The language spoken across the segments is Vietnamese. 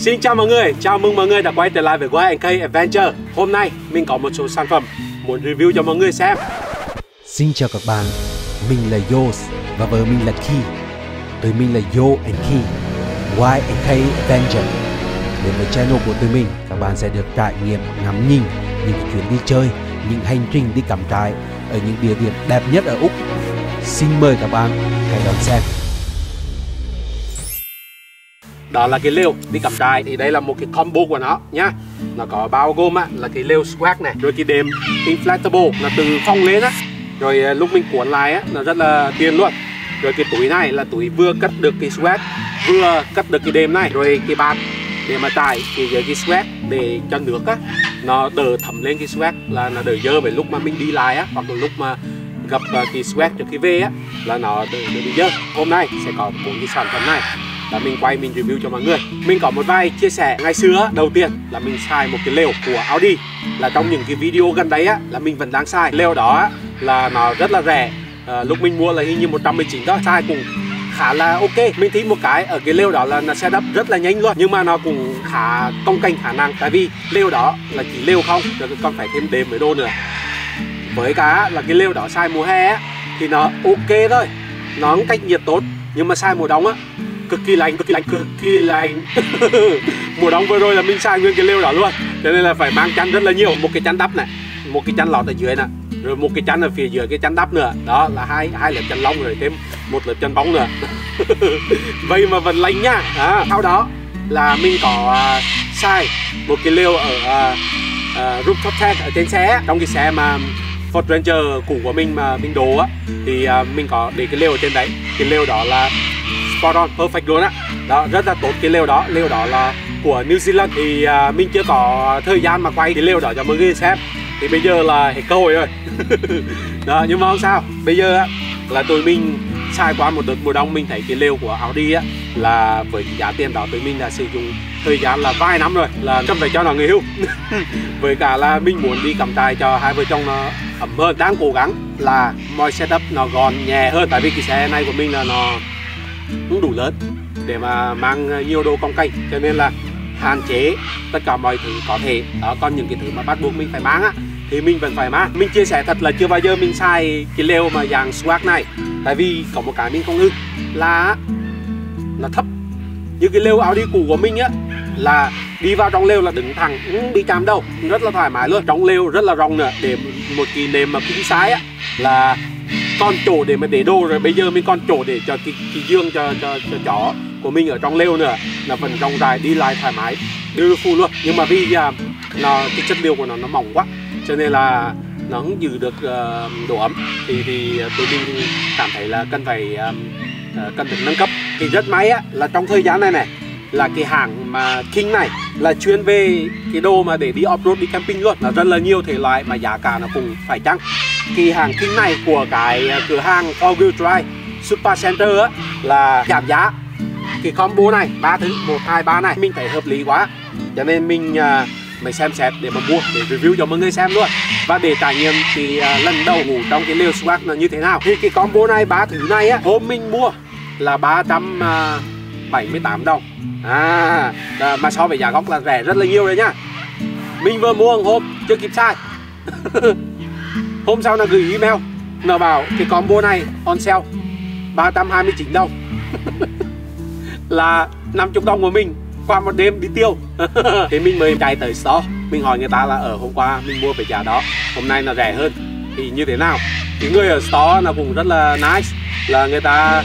Xin chào mọi người, chào mừng mọi người đã quay trở lại với YNK Adventure. Hôm nay mình có một số sản phẩm muốn review cho mọi người xem. Xin chào các bạn, mình là Yos và vợ mình là Ki. Tụi mình là Yo and Ki, YNK Adventure. Đến với channel của tụi mình, các bạn sẽ được trải nghiệm ngắm nhìn những chuyến đi chơi, những hành trình đi cắm trại ở những địa điểm đẹp nhất ở Úc. Xin mời các bạn hãy đón xem đó là cái lều đi cắm trại thì đây là một cái combo của nó nhá. Nó có bao gồm á, là cái lều swag này rồi cái đệm inflatable là từ phong lên á. Rồi à, lúc mình cuốn lại á nó rất là tiền luôn. Rồi cái túi này là túi vừa cất được cái swag vừa cất được cái đệm này. Rồi cái bạt để mà trải thì dưới cái squat để cho nước á nó đỡ thấm lên cái squat là nó đỡ dơ. Về lúc mà mình đi lại á hoặc là lúc mà gặp à, cái squat trước cái về á là nó đỡ, đỡ bị dơ. Hôm nay sẽ có bốn cái sản phẩm này là mình quay mình review cho mọi người. Mình có một vài chia sẻ ngày xưa đầu tiên là mình xài một cái lều của Audi. Là trong những cái video gần đấy á là mình vẫn đang xài. Lều đó á, là nó rất là rẻ. À, lúc mình mua là hình như 119 đó. xài cũng khá là ok. Mình thấy một cái ở cái lều đó là nó setup rất là nhanh luôn. Nhưng mà nó cũng khá công canh khả năng tại vì lều đó là chỉ lều không rồi còn phải thêm đệm với đô nữa. Với cả là cái lều đó xài mùa hè á, thì nó ok thôi. Nó cách nhiệt tốt. Nhưng mà xài mùa đông á cực kỳ lạnh cực kỳ lạnh cực kỳ lạnh mùa đông vừa rồi là mình xài nguyên cái lều đó luôn. Cho nên là phải mang chăn rất là nhiều một cái chăn đắp này một cái chăn lọt ở dưới nè rồi một cái chăn ở phía dưới cái chăn đắp nữa. Đó là hai hai lớp chăn lông rồi thêm một lớp chăn bóng nữa. Vậy mà vẫn lạnh nhá à, sau đó là mình có uh, xài một cái lều ở uh, uh, rooftop tent ở trên xe. Trong cái xe mà Ford Ranger cũ của mình mà mình đồ á thì uh, mình có để cái lều ở trên đấy. Cái lều đó là spot on perfect luôn á. Đó rất là tốt cái lều đó. Lều đó là của New Zealand thì uh, mình chưa có thời gian mà quay cái lều đó cho mọi người xem. Thì bây giờ là hết cơ hội rồi. Đó nhưng mà không sao. Bây giờ á là tụi mình trải qua một đợt mùa đông mình thấy cái lều của Audi á là với giá tiền đó tụi mình đã sử dụng thời gian là vài năm rồi là cần phải cho nó người hưu với cả là mình muốn đi cắm trại cho hai vợ chồng nó ấm hơn. Đang cố gắng là mọi setup nó gọn nhẹ hơn tại vì cái xe này của mình là nó cũng đủ lớn để mà mang nhiều đồ công canh cho nên là hạn chế tất cả mọi thứ có thể. Đó, còn những cái thứ mà bắt buộc mình phải mang á, thì mình vẫn phải mang. Mình chia sẻ thật là chưa bao giờ mình xài cái lều mà dạng swag này, tại vì có một cái mình không ưng, là nó thấp. Như cái lều áo đi cũ của mình á, là đi vào trong lều là đứng thẳng, không bị chạm đâu rất là thoải mái luôn. Trong lều rất là rộng nữa, để một cái nệm mà kính sái á, là còn chỗ để mà để đồ rồi bây giờ mình còn chỗ để cho cái, cái giường cho, cho cho chó của mình ở trong lều nữa là phần rộng rãi đi lại thoải mái beautiful luôn. Nhưng mà vì à, uh, nó cái chất liệu của nó nó mỏng quá cho nên là nó không giữ được uh, độ ấm. Thì thì tụi mình cảm thấy là cần phải uh, cần phải nâng cấp. Thì rất may á là trong thời gian này này là cái hàng mà King này là chuyên về cái đồ mà để đi off-road đi camping luôn. Là rất là nhiều thể loại mà giá cả nó cũng phải chăng. Cái hàng King này của cái cửa hàng All Wheel Drive Super Center á là giảm giá. Cái combo này ba thứ một hai ba này mình thấy hợp lý quá. Cho nên mình à, uh, mình xem xét để mà mua để review cho mọi người xem luôn. Và để trải nghiệm thì uh, à, lần đầu ngủ trong cái lều swag là như thế nào. Thì cái combo này ba thứ này á hôm mình mua là à, 378 đồng. À mà so với giá gốc là rẻ rất là nhiều đấy nhá. Mình vừa mua hôm chưa kịp sai. Hôm sau là gửi email nó bảo cái combo này on sale 329 đồng. Là 50 đồng của mình qua một đêm đi tiêu. Thì mình mới chạy tới store. Mình hỏi người ta là ở hôm qua mình mua phải giá đó hôm nay nó rẻ hơn. Thì như thế nào? Thì người ở store nó cũng rất là nice là người ta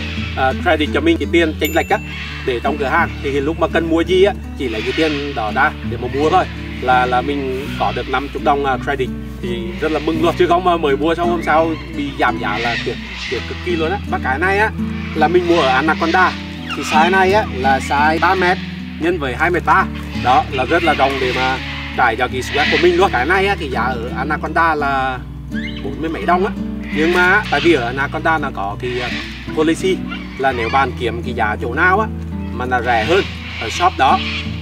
uh, credit cho mình cái tiền chênh lệch á để trong cửa hàng. Thì lúc mà cần mua gì á, chỉ lấy cái tiền đó ra để mà mua thôi. Là là mình có được 50 đồng à, credit thì rất là mừng luôn. Chứ không mà mới mua xong hôm sau bị giảm giá là tuyệt tuyệt cực kỳ luôn á. Và cái này á, là mình mua ở Anaconda. Thì size này á, là size 3 mét nhân với 2 mét 3 đó, là rất là rộng để mà trải cho cái sweat của mình luôn. Cái này á, thì giá ở Anaconda là bốn mươi mấy đồng á. Nhưng mà, tại vì ở Anaconda nó có cái à, policy là nếu bạn kiếm cái giá chỗ nào á mà là rẻ hơn ở shop đó,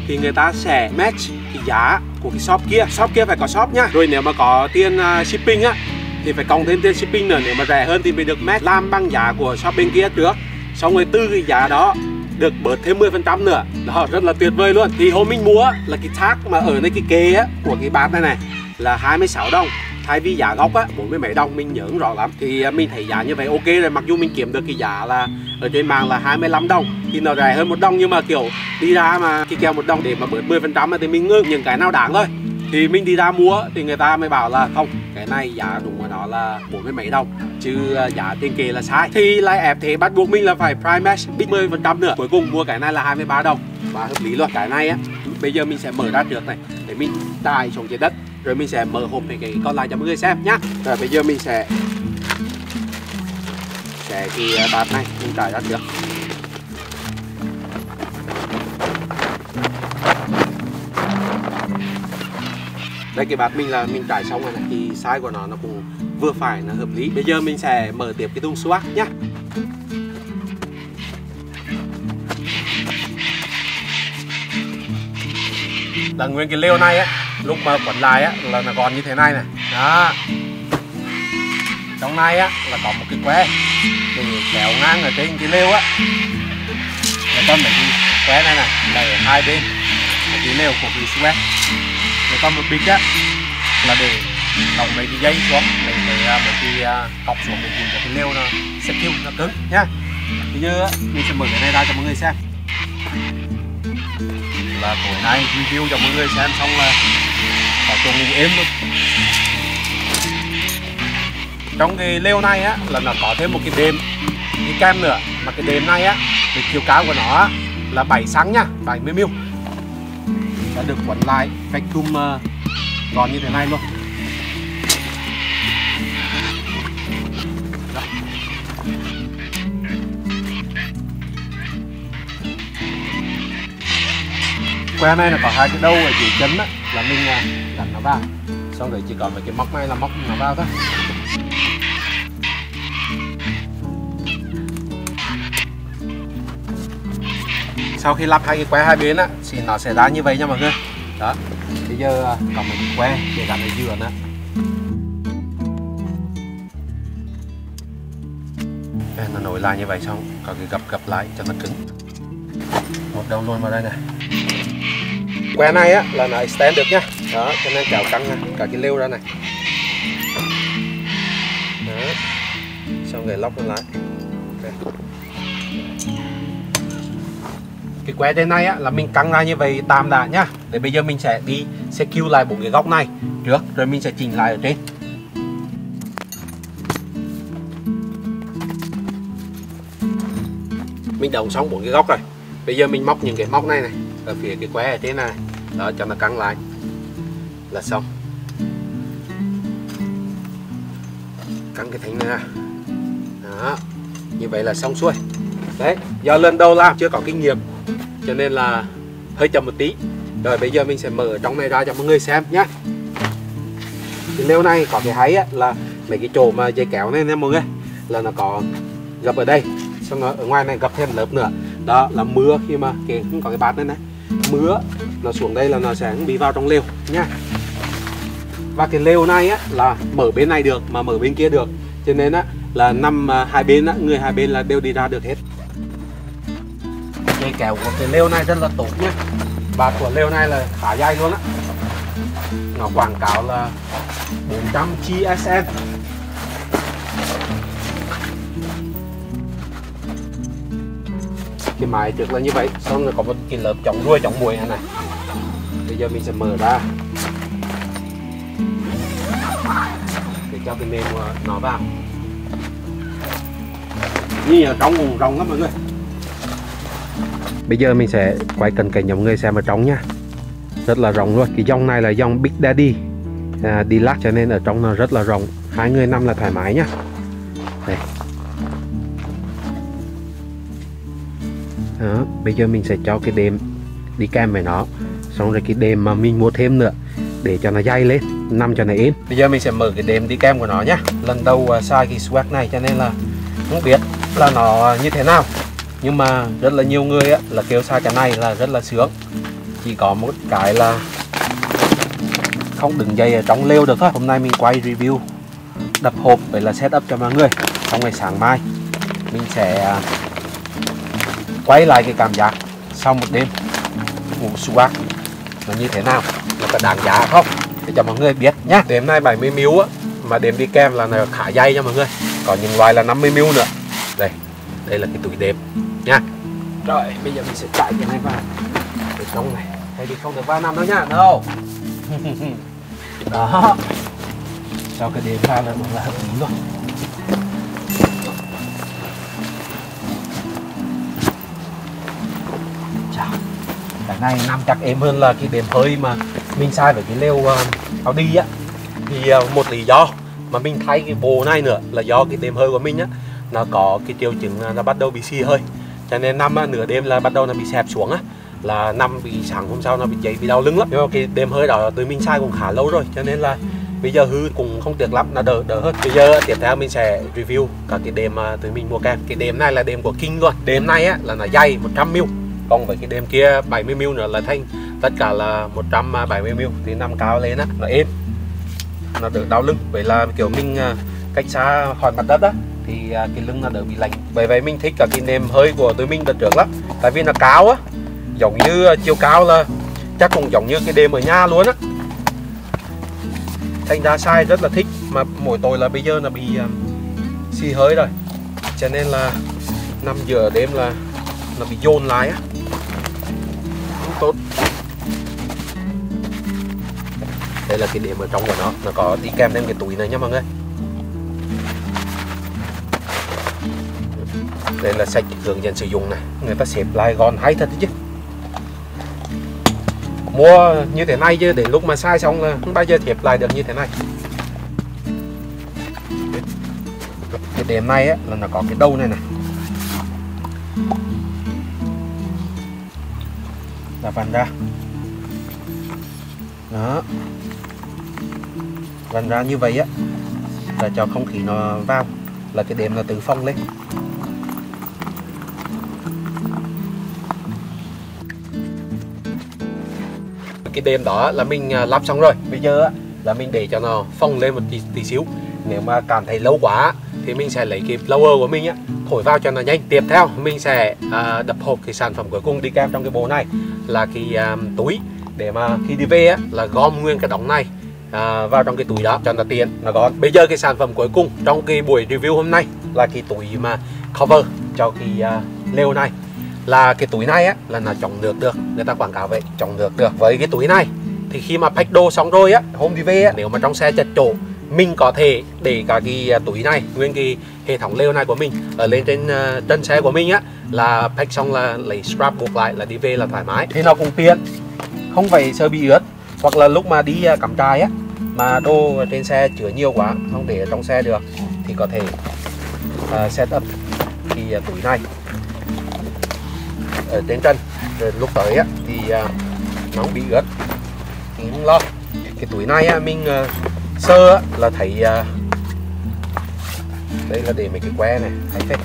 thì người ta sẽ match cái giá của cái shop kia. Shop kia phải có shop nhá. Rồi nếu mà có tiền à, shipping á, thì phải cộng thêm tiền shipping nữa. Nếu mà rẻ hơn thì mình được match làm bằng giá của shop bên kia trước. Xong rồi từ cái giá đó được bớt thêm 10% nữa. Đó, rất là tuyệt vời luôn. Thì hôm mình mua là cái thác mà ở nơi cái kê á của cái bát này này là 26 đồng thay vì giá gốc á bốn mươi mấy đồng mình nhớ rõ lắm. Thì à, mình thấy giá như vậy ok rồi. Mặc dù mình kiếm được cái giá là ở trên mạng là 25 đồng, thì nó rẻ hơn một đồng. Nhưng mà, kiểu, đi ra mà cái kèo một đồng để mà bớt 10 phần trăm thì mình ngưng những cái nào đáng thôi. Thì mình đi ra mua thì người ta mới bảo là không, cái này giá đúng của nó là bốn mươi mấy đồng, chứ à, giá tiền kỳ là sai. Thì lại ép thế bắt buộc mình là phải prime match bít 10 phần trăm nữa. Cuối cùng mua cái này là 23 đồng. Và hợp lý luôn. Cái này á, bây giờ mình sẽ mở ra trước này, để mình tải xuống dưới đất rồi mình sẽ mở hộp này cái còn lại cho mọi người xem nhá. Rồi bây giờ mình sẽ sẽ cái à, bát này, mình trải ra trước. Đây, cái bát mình là mình trải xong rồi này, thì size của nó nó cũng vừa phải là hợp lý. Bây giờ mình sẽ mở tiếp cái thùng swag nhá. Là nguyên cái leo này á lúc mà quấn lại á là nó còn như thế này này. Đó. Trong này á là có một cái que để kéo ngang ở trên cái lều á. Người ta mấy cái que này này là ở hai bên. Một cái lều của cái sweat người ta một bịch á là để đóng mấy cái dây xuống mấy cái à, mấy cái à, cọc xuống để dùng cho cái lều nó secure nó cứng nhá. Bây giờ á, mình sẽ mở cái này ra cho mọi người xem. Là tối nay review cho mọi người xem xong là có chỗ ngủ êm luôn trong cái lều này á là nó có thêm một cái đệm đi kem nữa. Mà cái đệm này á thì chiều cao của nó á, là 7 sáng nhá 70 mm đã được quấn lại cách uh, gọn ờ, như thế này luôn. Que này là có hai cái đầu ở dưới chân á là mình à, đặt nó vào. Xong rồi chỉ còn mấy cái móc này là móc nó vào thôi. Sau khi lắp hai cái que hai bên á thì nó sẽ ra như vậy nha mọi người. Đó bây giờ à, còn một cái que để gắn ở giữa nữa. Đây, nó nổi lại như vậy xong có cái gập gập lại cho nó cứng. Một đầu luôn vào đây này que này á, là nó extend được nhá. Đó, cho nên kéo căng nha cả cái lêu ra này. Đó. Xong rồi lóc lên lại. Okay. cái que trên này á, là mình căng ra như vậy tạm đã nhá. Để bây giờ mình sẽ đi, sẽ cứu lại bốn cái góc này. Trước, rồi mình sẽ chỉnh lại ở trên. Mình đóng xong bốn cái góc rồi bây giờ mình móc những cái móc này này ở phía cái que ở trên này. Đó cho nó căng lại. Là xong. Căng cái thành này ra. Đó như vậy là xong xuôi. Đấy do lần đầu làm chưa có kinh nghiệm cho nên là hơi chậm một tí. Rồi bây giờ mình sẽ mở trong này ra cho mọi người xem nhé thì nếu này có cái hay á, là mấy cái chỗ mà dây kéo này nè mọi người là nó có gập ở đây xong rồi ở ngoài này gập thêm lớp nữa đó, là mưa khi mà cái có cái bát này này. Mưa nó xuống đây là nó sẽ bị vào trong lều, nha. Và cái lều này á, là mở bên này được mà mở bên kia được. Cho nên á, là nằm à, hai bên á, người hai bên là đều đi ra được hết. Dây kéo của cái lều này rất là tốt nhé và của lều này là khá dài luôn á. Nó quảng cáo là 400 GSM cái mái trước là như vậy. Xong rồi có một cái lớp chống ruồi chống muỗi này này. Bây giờ mình sẽ mở ra. Để cho cái mềm nó vào. Như ở trong vùng rộng lắm mọi người. Bây giờ mình sẽ quay cận cảnh cho mọi người xem ở trong nha rất là rộng luôn. Cái dòng này là dòng Big Daddy à, Deluxe cho nên ở trong nó rất là rộng. Hai người nằm là thoải mái nhá. Đây. Đó bây giờ mình sẽ cho cái đệm đi kèm với nó. Xong rồi cái đệm mà mình mua thêm nữa để cho nó dày lên nằm cho nó êm. Bây giờ mình sẽ mở cái đệm đi kèm của nó nhá. Lần đầu à, xài cái swag này cho nên là không biết là nó như thế nào. Nhưng mà rất là nhiều người á, là kêu xài cái này là rất là sướng. Chỉ có một cái là không đứng dây ở trong lều được thôi. Hôm nay mình quay review đập hộp vậy là setup cho mọi người. Trong ngày sáng mai mình sẽ à, quay lại cái cảm giác sau một đêm ngủ swag nó như thế nào? Nó có đáng giá không? Để cho mọi người biết nhá. Đêm nay 70 ml á mà đêm đi kèm là nó khá dày nha mọi người. Có những loại là 50 ml nữa. Đây đây là cái túi đệm nha rồi bây giờ mình sẽ chạy cái này vào. Để trong này hay đi không được ba năm đâu nhá đâu đó. Sau cái đệm ra là cũng là hợp lý rồi này nằm chắc êm hơn là cái đệm hơi mà mình sai với cái lều ờ, uh, Audi á. Thì uh, một lý do mà mình thay cái bộ này nữa là do cái đệm hơi của mình á nó có cái triệu chứng ờ, là nó bắt đầu bị xì hơi. Cho nên năm á, nửa đêm là bắt đầu nó bị xẹp xuống á là năm bị sáng hôm sau nó bị cháy bị đau lưng lắm. Nhưng mà cái đêm hơi đó tụi mình sai cũng khá lâu rồi cho nên là bây giờ hư cũng không tiếc lắm là đỡ đỡ hơn. Bây giờ tiếp theo mình sẽ review cả cái đệm mà tụi mình mua kem. Cái đệm này là đệm của King luôn. Đệm này á là nó dày 100 ml còn với cái đêm kia 70mm nữa là thành tất cả là 170mm thì nằm cao lên á nó êm. Nó đỡ đau lưng. Vậy là kiểu mình à, cách xa khỏi mặt đất á thì à, cái lưng nó đỡ bị lạnh. Bởi vậy mình thích cả cái nệm hơi của tụi mình đợt trước lắm. Tại vì nó cao á giống như à, chiều cao là chắc cũng giống như cái đêm ở nhà luôn á. Thành ra sai rất là thích mà mỗi tội là bây giờ là bị um, xì hơi rồi. Cho nên là năm giờ đêm là nó bị dồn lại á. Đây là cái điểm ở trong của nó. Nó có đi kèm thêm cái túi này nha mọi người. Đây là sách hướng dẫn sử dụng này. Người ta xếp lại gọn hay thật chứ. Mua như thế này chứ để lúc mà sai xong là không bao giờ thiệp lại được như thế này. Cái đệm này á, là nó có cái đầu này này là vặn ra. Đó vặn ra như vậy á là cho không khí nó vào là cái đệm nó tự phong lên. Cái đệm đó là mình à, lắp xong rồi. Bây giờ á, là mình để cho nó phong lên một tí, tí xíu. Nếu mà cảm thấy lâu quá thì mình sẽ lấy cái blower của mình á thổi vào cho nó nhanh. Tiếp theo mình sẽ à, đập hộp cái sản phẩm cuối cùng đi kèm trong cái bộ này là cái à, túi. Để mà khi đi về á là gom nguyên cái đống này à, vào trong cái túi đó cho nó tiền nó gọn bây giờ cái sản phẩm cuối cùng trong cái buổi review hôm nay là cái túi mà cover cho cái uh, lều này. Là cái túi này á là nó chống nước được người ta quảng cáo vậy chống nước được. Với cái túi này thì khi mà pack đồ xong rồi á hôm đi về á nếu mà trong xe chật chỗ mình có thể để cả cái à, túi này nguyên cái hệ thống lều này của mình ở lên trên uh, chân xe của mình á là pack xong là lấy strap buộc lại là đi về là thoải mái. Thì nó cũng tiện không phải sợ bị ướt hoặc là lúc mà đi uh, cắm trại á mà đồ trên xe chứa nhiều quá không để ở trong xe được thì có thể uh, set up cái uh, túi này. Ở trên chân rồi lúc tới á thì uh, nó không bị ướt. Thì không lo cái túi này á mình uh, sơ á, là thấy uh, đây là để mấy cái que này thấy thế.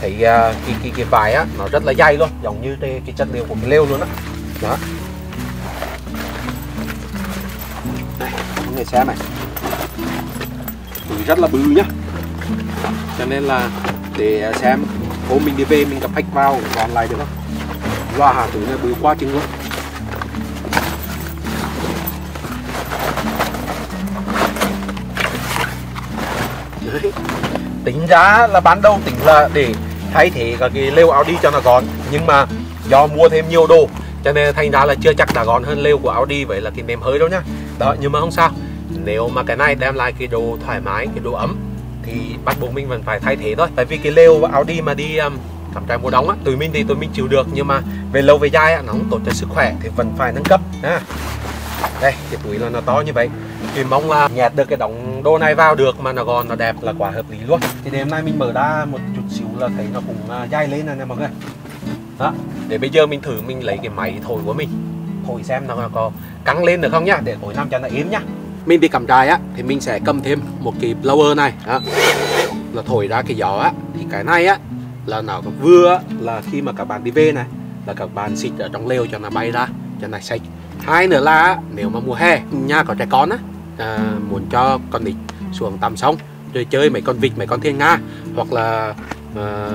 Thấy uh, cái, cái cái vải á nó rất là dày luôn giống như cái, cái chất liệu của cái lêu luôn á. Đó. đó. Xem này. Rất là bự nhá. Cho nên là để xem hôm mình đi về mình gặp khách vào còn lại được không? Loa hà túi này bự quá chừng luôn. Đấy. tính giá là ban đầu tính là để thay thế cả cái lều Audi cho nó gọn nhưng mà do mua thêm nhiều đồ, cho nên thành ra là chưa chắc đã gọn hơn lều của Audi, vậy là cái nệm hơi đâu nhá. Đó, nhưng mà không sao nếu mà cái này đem lại cái đồ thoải mái cái đồ ấm thì bắt buộc mình vẫn phải thay thế thôi. Tại vì cái lều Audi mà đi um, cắm trại mùa đông á tụi mình thì tụi mình chịu được nhưng mà về lâu về dài á nó không tốt cho sức khỏe thì vẫn phải nâng cấp ha. Đây cái túi là nó to như vậy. Thì mong là nhét được cái đống đồ này vào được mà nó gọn nó đẹp là quá hợp lý luôn. Thì đêm nay mình mở ra một chút xíu là thấy nó cũng à, dai lên này nè mọi người. Đó. Để bây giờ mình thử mình lấy cái máy thổi của mình. Thổi xem nó có căng lên được không nhá để thổi năm cho nó êm nhá mình đi cắm trại á thì mình sẽ cầm thêm một cái blower này đó. là thổi ra cái gió á thì cái này á là nó vừa là khi mà các bạn đi về này là các bạn xịt ở trong lều cho nó bay ra cho nó sạch. Hai nữa là nếu mà mùa hè nhà có trẻ con á à, muốn cho con nít xuống tắm sông rồi chơi mấy con vịt mấy con thiên nga hoặc là à,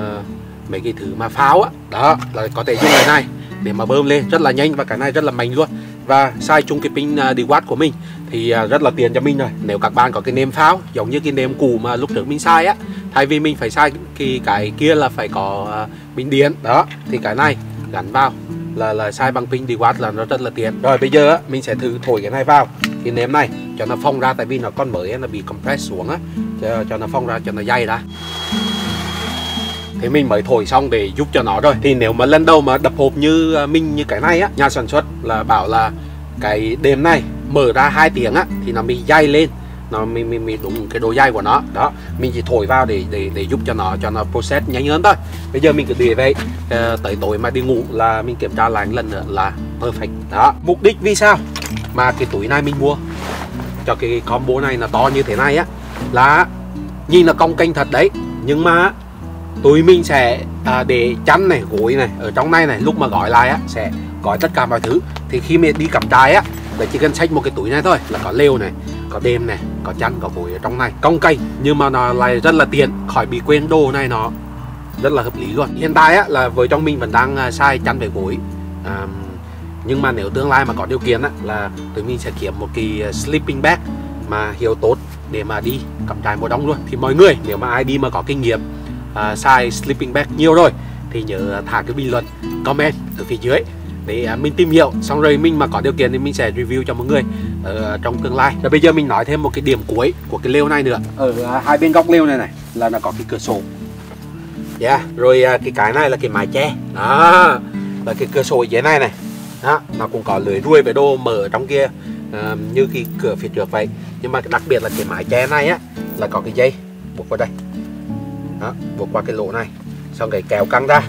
mấy cái thứ mà pháo á đó là có thể dùng cái này để mà bơm lên. Rất là nhanh và cái này rất là mạnh luôn. Và sai chung cái pin à, uh, DiWatt của mình thì à, rất là tiền cho mình rồi. Nếu các bạn có cái nêm pháo giống như cái nêm cũ mà lúc trước mình sai á thay vì mình phải sai cái cái kia là phải có à, bình điện đó thì cái này gắn vào là là sai bằng pin đi quát là nó rất là tiền rồi bây giờ á mình sẽ thử thổi cái này vào. Cái nêm này cho nó phong ra tại vì nó con mới nó bị compress xuống á cho, cho nó phong ra cho nó dày ra. Thì mình mới thổi xong để giúp cho nó rồi. Thì nếu mà lần đầu mà đập hộp như à, mình như cái này á nhà sản xuất là bảo là cái đêm này mở ra hai tiếng á thì nó bị dày lên. Nó mình, mình, mình đúng cái độ dày của nó. Đó mình chỉ thổi vào để để để giúp cho nó cho nó process nhanh hơn thôi. Bây giờ mình cứ để vậy. À, tới tối mà đi ngủ là mình kiểm tra lại một lần nữa là perfect. Đó mục đích vì sao mà cái túi này mình mua? Cho cái combo này là to như thế này á là nhìn là cong kênh thật đấy. Nhưng mà tụi mình sẽ à, để chăn này gối này ở trong này này lúc mà gọi lại á sẽ gói tất cả mọi thứ. Thì khi mình đi cắm trại á là chỉ cần xách một cái túi này thôi là có lều này có đêm này có chăn có gối ở trong này cong cây. Nhưng mà nó lại rất là tiện khỏi bị quên đồ này nó rất là hợp lý luôn. Hiện tại á là vợ chồng mình vẫn đang à, sai chăn về gối. À, nhưng mà nếu tương lai mà có điều kiện á là tụi mình sẽ kiếm một cái à, sleeping bag mà hiệu tốt để mà đi cắm trại mùa đông luôn. Thì mọi người nếu mà ai đi mà có kinh nghiệm à, xài sleeping bag nhiều rồi thì nhớ thả cái bình luận comment ở phía dưới để à, mình tìm hiểu. Xong rồi mình mà có điều kiện thì mình sẽ review cho mọi người ở trong tương lai. Rồi bây giờ mình nói thêm một cái điểm cuối của cái lều này nữa. Ở à, hai bên góc lều này này là nó có cái cửa sổ. Yeah. rồi à, cái cái này là cái mái che. Đó là cái cửa sổ dưới này này đó nó cũng có lưới ruồi với đồ mở trong kia à, như cái cửa phía trước vậy. Nhưng mà đặc biệt là cái mái che này á là có cái dây buộc vào đây. Đó buộc qua cái lỗ này. Xong cái kéo căng ra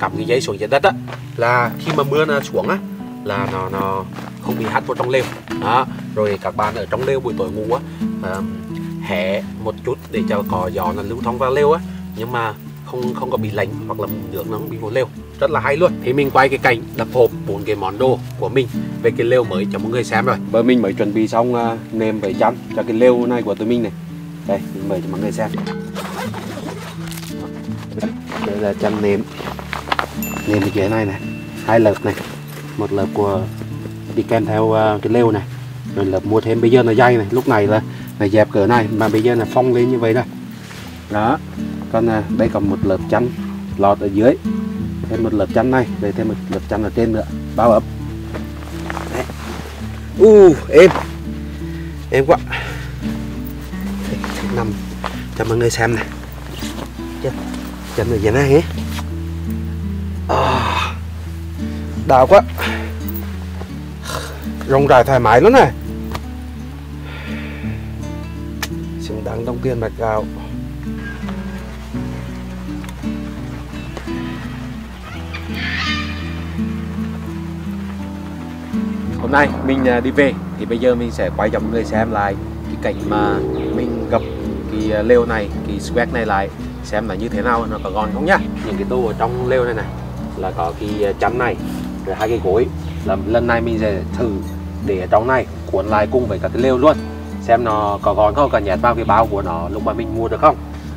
cắm cái dây xuống dưới đất á là khi mà mưa nó xuống á là nó nó không bị hắt vào trong lều. Đó rồi các bạn ở trong lều buổi tối ngủ á uh, hé một chút để cho có gió nó lưu thông vào lều á nhưng mà không không có bị lạnh hoặc là nước nó không bị vô lều. Rất là hay luôn. Thì mình quay cái cảnh đập hộp bốn cái món đồ của mình về cái lều mới cho mọi người xem rồi. Bởi mình mới chuẩn bị xong uh, nêm với chăn cho cái lều này của tụi mình này. Đây mình mời cho mọi người xem. Đây là chăn nêm nêm ở dưới này này hai lớp này. Một lớp của đi kèm theo uh, cái lều này. Rồi lớp mua thêm bây giờ là dây này lúc này là là dẹp cỡ này mà bây giờ là phong lên như vậy đó. Đó còn uh, đây còn một lớp chăn lọt ở dưới. Thêm một lớp chăn này để thêm một lớp chăn ở trên nữa bao ấp. Đấy. u êm. Êm quá. Nằm cho mọi người xem này. Chân chân ở dưới này ấy đau quá. Rộng rãi thoải mái lắm này. Xứng đáng đồng tiền bạch gạo. Hôm nay mình à, đi về thì bây giờ mình sẽ quay cho mọi người xem lại cái cảnh mà mình gặp cái à, lều này cái swag này lại xem là như thế nào nó có gọn không nhá? Những cái tô ở trong lều này này là có cái à, chăn này rồi hai cái gối. Là lần này mình sẽ thử để ở trong này cuốn lại cùng với cả cái lều luôn. Xem nó có gọn không cần nhét vào cái bao của nó lúc mà mình mua được không.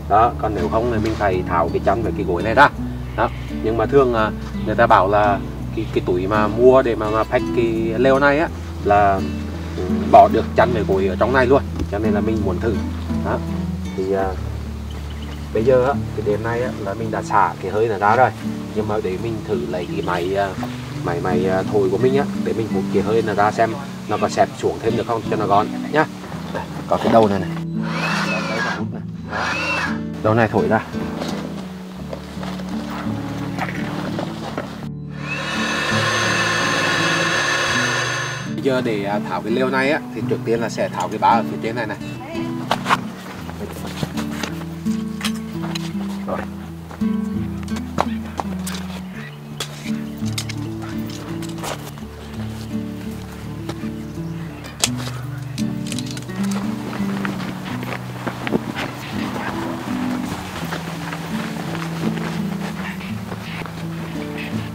Đó còn nếu không thì mình phải tháo cái chăn với cái gối này ra. Đó nhưng mà thường à, người ta bảo là cái cái túi mà mua để mà mà pack cái lều này á là ừ, bỏ được chăn với gối ở trong này luôn. Cho nên là mình muốn thử. Đó thì à, bây giờ á cái đêm nay á là mình đã xả cái hơi này ra rồi. Nhưng mà để mình thử lấy cái máy à, máy máy à, thổi của mình á, để mình hút cái hơi là ra xem nó có xẹp xuống thêm được không cho nó gọn nhá. Có cái đầu này này. Đầu này thổi ra. Bây giờ để à, tháo cái lều này á, thì trước tiên là sẽ tháo cái bá ở phía trên này này.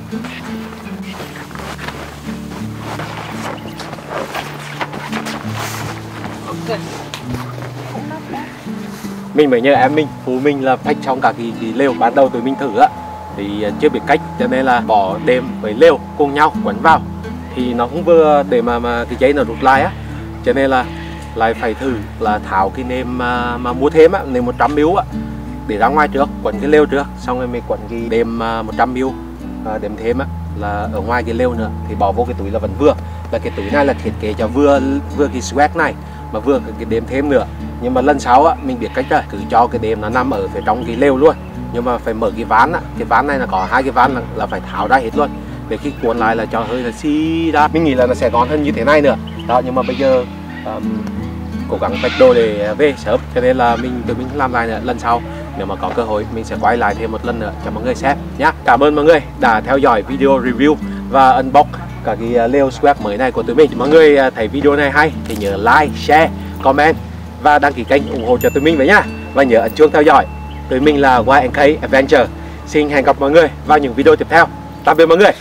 mình mới nhờ em mình phụ mình là phách trong cả cái, cái lều ban đầu tụi mình thử á. Thì à, chưa biết cách cho nên là bỏ đêm với lều cùng nhau quấn vào. Thì nó cũng vừa để mà, mà cái giấy nó rút lại á. Cho nên là lại phải thử là tháo cái nêm mà, mà mua thêm á nêm 100 ml á để ra ngoài trước quấn cái lều trước xong rồi mình quấn cái đệm 100 ml à, đệm thêm á là ở ngoài cái lều nữa thì bỏ vô cái túi là vẫn vừa. Là cái túi này là thiết kế cho vừa vừa cái swag này mà vừa cái đệm thêm nữa. Nhưng mà lần sau á mình biết cách rồi cứ cho cái đệm nó nằm ở phía trong cái lều luôn. Nhưng mà phải mở cái ván á cái ván này là có hai cái ván là, là phải tháo ra hết luôn. Để khi cuốn lại là cho hơi là xi ra. Mình nghĩ là nó sẽ ngon hơn như thế này nữa. Đó nhưng mà bây giờ um, cố gắng vạch đồ để về sớm. Cho nên là mình tự mình làm lại nữa lần sau nếu mà có cơ hội, mình sẽ quay lại thêm một lần nữa cho mọi người xem nhé cảm ơn mọi người đã theo dõi video review và unbox cả cái ờ, Leo Square swag mới này của tụi mình. Mọi người ờ, thấy video này hay thì nhớ like, share, comment và đăng ký kênh ủng hộ cho tụi mình với nhá. Và nhớ ấn chuông theo dõi. Tụi mình là YNK Adventure. Xin hẹn gặp mọi người vào những video tiếp theo. Tạm biệt mọi người.